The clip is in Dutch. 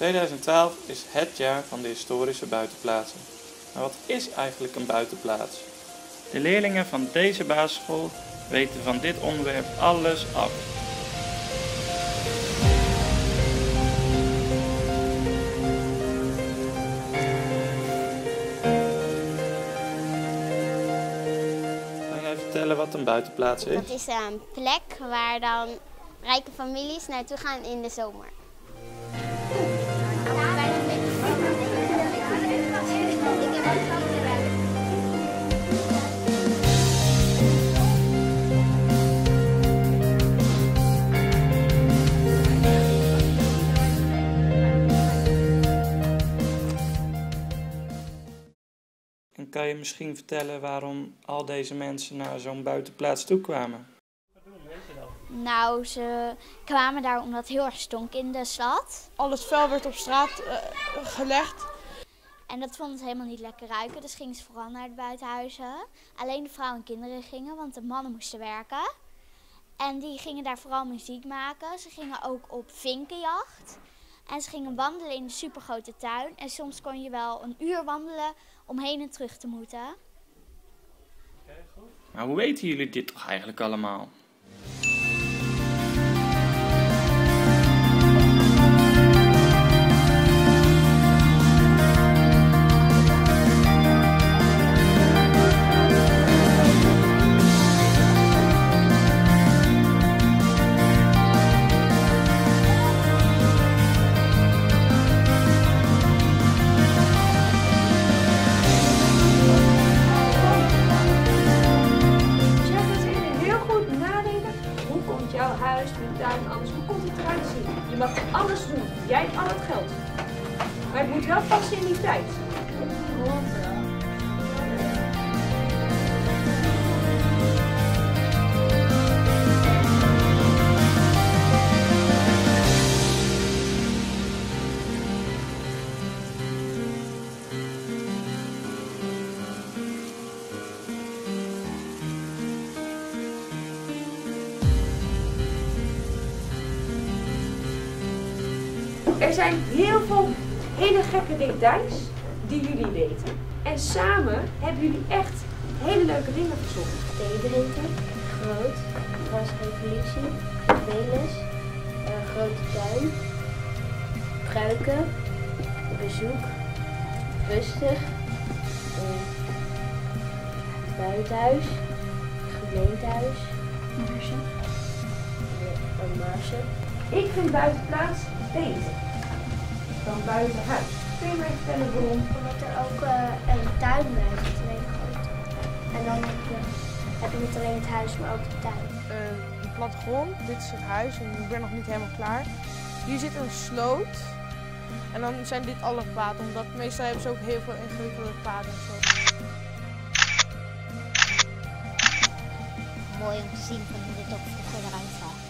2012 is het jaar van de historische buitenplaatsen. Maar wat is eigenlijk een buitenplaats? De leerlingen van deze basisschool weten van dit onderwerp alles af. Kan jij vertellen wat een buitenplaats is? Dat is een plek waar dan rijke families naartoe gaan in de zomer. Kan je misschien vertellen waarom al deze mensen naar zo'n buitenplaats toe kwamen? Nou, ze kwamen daar omdat het heel erg stonk in de stad. Al het vuil werd op straat eh, gelegd. En dat vonden ze helemaal niet lekker ruiken, dus gingen ze vooral naar de buitenhuizen. Alleen de vrouwen en kinderen gingen, want de mannen moesten werken. En die gingen daar vooral muziek maken. Ze gingen ook op vinkenjacht. En ze gingen wandelen in de supergrote tuin. En soms kon je wel een uur wandelen om heen en terug te moeten. Maar hoe weten jullie dit toch eigenlijk allemaal? Mag alles doen. Jij hebt al het geld. Maar het moet wel passen in die tijd. Er zijn heel veel hele gekke details die jullie weten. En samen hebben jullie echt hele leuke dingen verzonnen. Theedrinken, groot, was revolutie, Venus, een grote tuin, pruiken, bezoek, rustig, een buitenhuis, gemeentehuis, marsen, een marsen. Ik vind buitenplaats beter dan buitenhuis. Kun je mij vertellen waarom? Omdat er ook eh, een tuin bij zit, een hele grote. En dan heb je, heb je niet alleen het huis, maar ook de tuin. Eh, een plattegrond, dit is het huis en ik ben nog niet helemaal klaar. Hier zit een sloot. En dan zijn dit alle paden, omdat meestal hebben ze ook heel veel ingewikkelde paden en zo. Mooi om te zien van hoe dit ook vroeger eruit